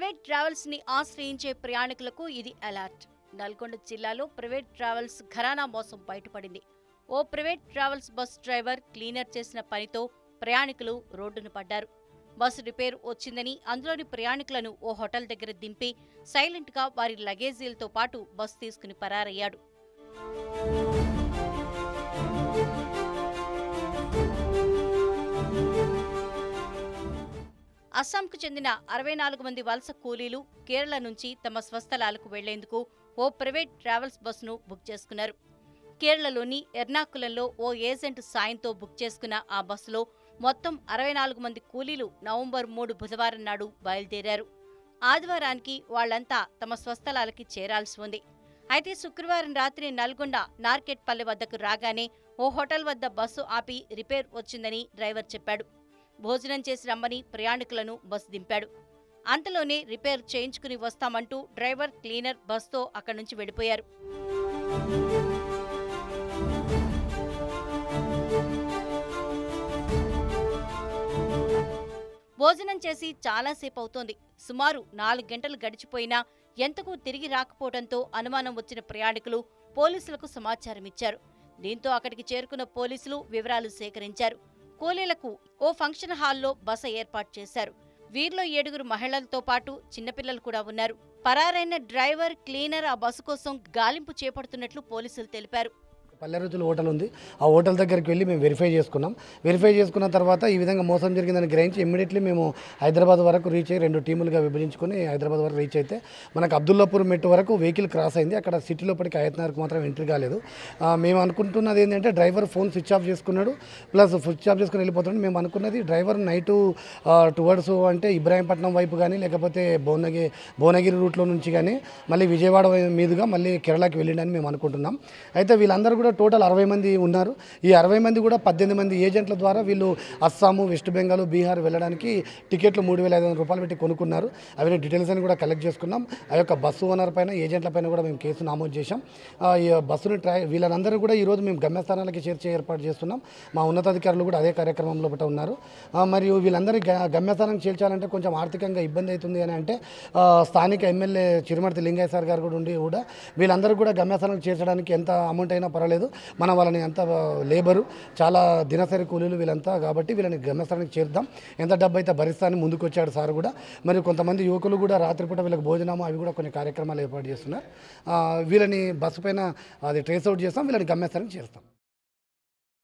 Private ట్రావెల్స్ని ఆశ్రయించే ప్రయాణికులకు ఇది అలర్ట్. నల్గొండ జిల్లాలో ప్రైవేట్ ట్రావెల్స్ ఘరానా మోసం బయటపడింది. ఓ private travels bus driver cleaner చేసిన పనితో ప్రయాణికులు రోడ్డును పడ్డారు. బస్సు రిపేర్ వచ్చిందని అందులోని ప్రయాణికులను ఓ హోటల్ దగ్గర దింపి సైలెంట్గా వారి లగేజీలతో పాటు బస్సు తీసుకుని పరారయ్యాడు. అస్సాంకు చెందిన అరవై నాలుగు మంది వలస కూలీలు కేరళ నుంచి తమ స్వస్థలాలకు వెళ్ళేందుకు ఓ ప్రైవేట్ ట్రావెల్స్ బస్సును బుక్ చేసుకున్నారు. కేరళలోని ఎర్నాకులంలో ఓ ఏజెంట్ సాయంతో బుక్ చేసుకున్న ఆ బస్సులో మొత్తం అరవై నాలుగు మంది కూలీలు నవంబర్ మూడు బుధవారం నాడు బయలుదేరారు. ఆదివారానికి వాళ్ళంతా తమ స్వస్థలాలకి చేరాల్సి ఉంది. అయితే శుక్రవారం రాత్రి నల్గొండ నార్కెట్పల్లె వద్దకు రాగానే ఓ హోటల్ వద్ద బస్సు ఆపి రిపేర్ వచ్చిందని డ్రైవర్ చెప్పాడు. భోజనం చేసి రమ్మని ప్రయాణికులను బస్సు దింపాడు. అంతలోనే రిపేర్ చేయించుకుని వస్తామంటూ డ్రైవర్ క్లీనర్ బస్తో అక్కడి నుంచి వెళ్ళిపోయారు. భోజనం చేసి చాలాసేపు అవుతోంది సుమారు నాలుగు గంటలు గడిచిపోయినా ఎంతకు తిరిగి రాకపోవడంతో అనుమానం వచ్చిన ప్రయాణికులు పోలీసులకు సమాచారం ఇచ్చారు దీంతో అక్కడికి చేరుకున్న పోలీసులు వివరాలు సేకరించారు. కూలీలకు ఓ ఫంక్షన్ హాల్లో బస ఏర్పాటు చేశారు. వీరిలో ఏడుగురు మహిళలతో పాటు చిన్నపిల్లలు కూడా ఉన్నారు. పరారైన డ్రైవర్ క్లీనర్ ఆ బస్సు కోసం గాలింపు చేపడుతున్నట్లు పోలీసులు తెలిపారు. పల్లె రుచుల హోటల్ ఉంది. ఆ హోటల్ దగ్గరికి వెళ్ళి మేము వెరిఫై చేసుకున్నాం. వెరిఫై చేసుకున్న తర్వాత ఈ విధంగా మోసం జరిగిందని గ్రహించి ఇమ్మీడియట్లీ మేము హైదరాబాద్ వరకు రీచ్ అయ్యి రెండు టీములుగా విభజించుకొని హైదరాబాద్ వరకు రీచ్ అయితే మనకు అబ్దుల్లాపూర్ మెట్టు వరకు వెహికల్ క్రాస్ అయింది. అక్కడ సిటీ లోపలికి ఆయత్నగర్కి మాత్రం ఎంట్రీ కాలేదు. మేము అనుకుంటున్నది ఏంటంటే డ్రైవర్ ఫోన్ స్విచ్ ఆఫ్ చేసుకున్నాడు. ప్లస్ స్విచ్ ఆఫ్ చేసుకుని వెళ్ళిపోతున్నాడు. మేము అనుకున్నది డ్రైవర్ నైటు టువర్డ్స్ అంటే ఇబ్రాహీంపట్నం వైపు కానీ లేకపోతే భువనగిరి భువనగిరి రూట్లో నుంచి కానీ మళ్ళీ విజయవాడ మీదుగా మళ్ళీ కేరళకి వెళ్ళిండని మేము అనుకుంటున్నాం. అయితే వీళ్ళందరూ కూడా టోటల్ అరవై మంది ఉన్నారు. ఈ అరవై మంది కూడా పద్దెనిమిది మంది ఏజెంట్ల ద్వారా వీళ్ళు అస్సాము వెస్ట్ బెంగాల్ బీహార్ వెళ్ళడానికి టికెట్లు మూడు వేల ఐదు వందల రూపాయలు పెట్టి కొనుక్కున్నారు. అవి డీటెయిల్స్ అని కూడా కలెక్ట్ చేసుకున్నాం. ఆ యొక్క బస్సు ఓనర్ పైన ఏజెంట్ల పైన కూడా మేము కేసు నమోదు చేశాం. ఈ బస్సుని ట్రై వీళ్ళందరూ కూడా ఈరోజు మేము గమ్యస్థానాలకి చేర్చే ఏర్పాటు చేస్తున్నాం. మా ఉన్నతాధికారులు కూడా అదే కార్యక్రమంలో పట్ల ఉన్నారు. మరియు వీళ్ళందరి గ- గమ్యస్థానం చేర్చాలంటే కొంచెం ఆర్థికంగా ఇబ్బంది అవుతుంది అని అంటే స్థానిక ఎమ్మెల్యే చిరుమర్తి లింగయ్య సార్ గారు కూడా ఉండి కూడా వీళ్ళందరూ కూడా గమ్యస్థానం చేర్చడానికి ఎంత అమౌంట్ అయినా పర్వాలేదు. మనం వాళ్ళని అంత లేబరు చాలా దినసరి కూలీలు వీళ్ళంతా కాబట్టి వీళ్ళని గమ్యస్థానానికి చేరుద్దాం. ఎంత డబ్బు అయితే భరిస్తానని ముందుకు వచ్చాడు సార్ కూడా. మరి కొంతమంది యువకులు కూడా రాత్రిపూట వీళ్ళకి భోజనము అవి కూడా కొన్ని కార్యక్రమాలు ఏర్పాటు చేస్తున్నారు. వీళ్ళని బస్సు పైన అది ట్రేస్ అవుట్ చేస్తాం వీళ్ళని గమ్యస్థానానికి చేరుస్తాం.